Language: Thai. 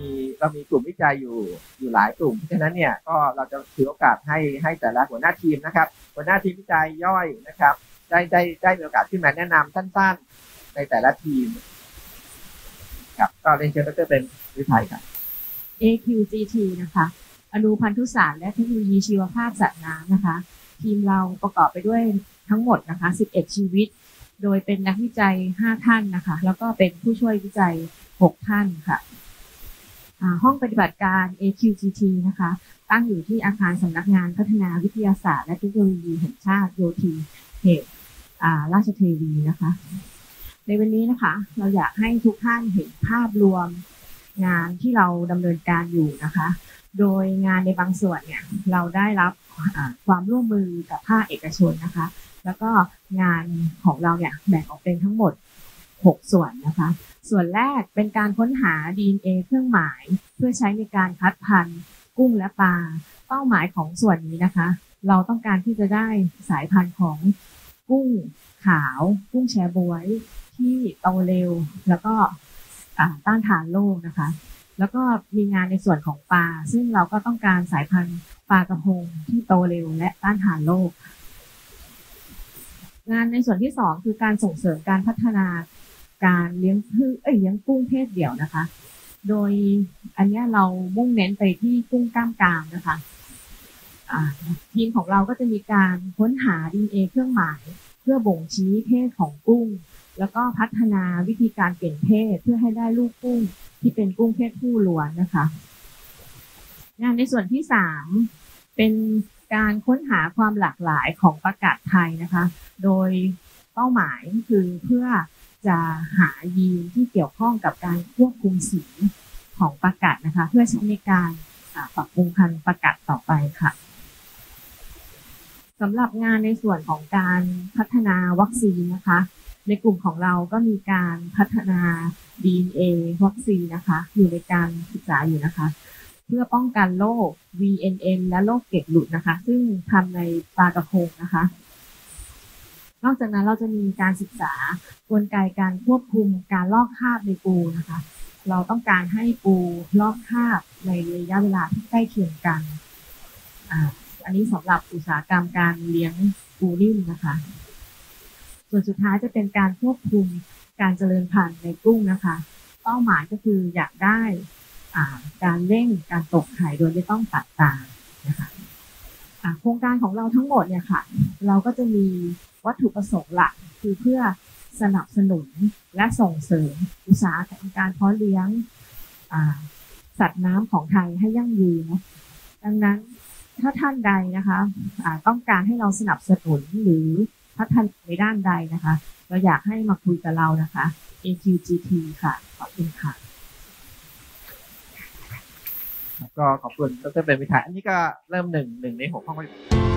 เรามีเรามีกลุ่มวิจัยอยู่อยู่หลายกลุ่มเพราะฉะนั้นเนี่ยก็เราจะถือโอกาสให้ให้แต่ละหัวหน้าทีมนะครับ หัวหน้าทีมวิจัยย่อยนะครับ ได้ได้ได้มีโอกาสขึ้นมาแนะนำสั้น ๆ ในแต่ละทีมครับก็เรียนเชิญดรเป็นวิทยครับ AQGT นะคะ อนุพันธุศารและเทคโนโลยีชีวภาพสัตว์น้ำนะคะ ทีมเราประกอบไปด้วยทั้งหมดนะคะ 11 ชีวิต โดยเป็นนักวิจัย 5 ท่านนะคะ แล้วก็เป็นผู้ช่วยวิจัย 6 ท่านค่ะอ่า ห้องปฏิบัติการ AQGT นะคะ ตั้งอยู่ที่อาคารสำนักงานพัฒนาวิทยาศาสตร์ และเทคโนโลยีแห่งชาติโยธีเขตราชเทวีนะคะ ในวันนี้นะคะ เราอยากให้ทุกท่านเห็นภาพรวมงานที่เราดำเนินการอยู่นะคะ โดยงานในบางส่วนเนี่ยเราได้รับความร่วมมือกับภาคเอกชนนะคะ แล้วก็งานของเราเนี่ยแบ่งออกเป็นทั้งหมด 6 ส่วนนะคะ ส่วนแรกเป็นการค้นหา DNA เครื่องหมาย เพื่อใช้ในการคัดพันธุ์ กุ้งและปลาเป้าหมายของส่วนนี้นะคะ เราต้องการที่จะได้สายพันธุ์ของกุ้งขาว กุ้งแชบวย ที่โตเร็ว แล้วก็ต้านทานโรคนะคะ แล้วก็มีงานในส่วนของปลา ซึ่งเราก็ต้องการสายพันธุ์ปลากระพงที่โตเร็วและต้านทานโรคงานในส่วนที่สองคือการส่งเสริมการพัฒนา การเลี้ยงพืชเอ้ยเลี้ยงกุ้งเพศเดี่ยวนะคะ โดยอันนี้เรามุ่งเน้นไปที่กุ้งกล้ามกรามนะคะทีมของเราก็จะมีการค้นหา DNA เครื่องหมาย เพื่อบ่งชี้เพศของกุ้ง แล้วก็พัฒนาวิธีการเปลี่ยนเพศเพื่อให้ได้ลูกกุ้งที่เป็นกุ้งเพศผู้ล้วนนะคะงานในส่วนที่สามเป็นการค้นหาความหลากหลายของประกาศไทยนะคะ โดยเป้าหมายคือเพื่อ จะหายีนที่เกี่ยวข้องกับการควบคุมสีของประกาศนะคะ เพื่อใช้ในการปรับปรุงพันธุ์ประกาศต่อไปค่ะสำหรับงานในส่วนของการพัฒนาวัคซีนนะคะ ในกลุ่มของเราก็มีการพัฒนา DNA วัคซีนนะคะ อยู่ในการศึกษาอยู่นะคะ เพื่อป้องกันโรค VNN และโรคเกล็ดหลุดนะคะ ซึ่งทำในปลากระพงนะคะ นอกจากนั้นเราจะมีการศึกษากลไกการควบคุมการลอกคราบในปูนะคะ เราต้องการให้ปูลอกคราบในระยะเวลาที่ใกล้เคียงกันอ่าอันนี้สำหรับอุตสาหกรรมการเลี้ยงปูนิ่มนะคะ ส่วนสุดท้ายจะเป็นการควบคุมการเจริญพันธุ์ในกุ้งนะคะ เป้าหมายก็คืออยากได้การเร่งการตกไข่โดยไม่ต้องตัดตานะคะ โครงการของเราทั้งหมดเนี่ยค่ะ เราก็จะมีวัตถุประสงค์หลักคือเพื่อสนับสนุนและส่งเสริมอุตสาหกรรมการเพาะเลี้ยงสัตว์น้ำของไทยให้ยั่งยืนดังนั้นถ้าท่านใดนะคะอ่าต้องการให้เราสนับสนุนหรือพัฒนาในด้านใดนะคะ เราอยากให้มาคุยกับเรานะคะ AQGT ค่ะ ขอบคุณค่ะ ก็ขอบคุณดรเป็นวิทัยอันนี้ก็เริ่มหนึ่งหนึ่งในหัวข้อ